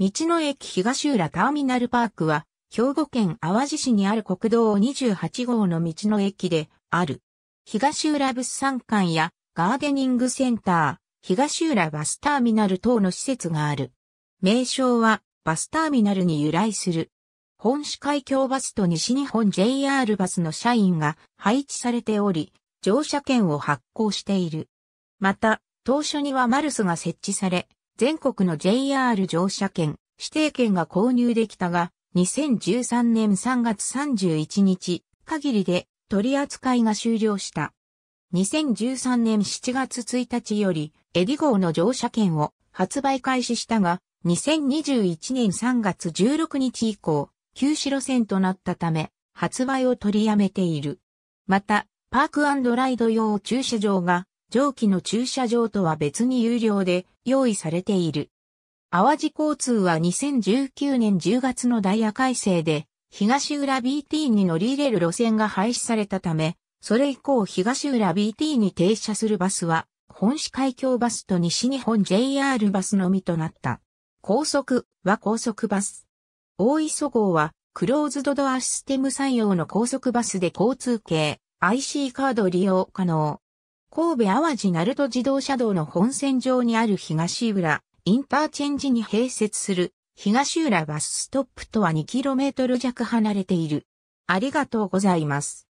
道の駅東浦ターミナルパークは、兵庫県淡路市にある国道28号の道の駅である。東浦物産館やガーデニングセンター、東浦バスターミナル等の施設がある。名称はバスターミナルに由来する。本市海峡バスと西日本 JR バスの社員が配置されており、乗車券を発行している。また、当初にはマルスが設置され、全国の JR 乗車券、指定券が購入できたが、2013年3月31日限りで取り扱いが終了した。2013年7月1日よりエディ号の乗車券を発売開始したが、2021年3月16日以降、休止路線となったため、発売を取りやめている。また、パークライド用駐車場が上記の駐車場とは別に有料で用意されている。淡路交通は2019年10月のダイヤ改正で東浦 BT に乗り入れる路線が廃止されたため、それ以降東浦 BT に停車するバスは本市海峡バスと西日本 JR バスのみとなった。高速は高速バス。大磯号はクローズドドアシステム採用の高速バスで交通系 IC カード利用可能。神戸淡路鳴門自動車道の本線上にある東浦、インターチェンジに併設する東浦バスストップとは 2km 弱離れている。ありがとうございます。